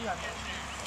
いやね。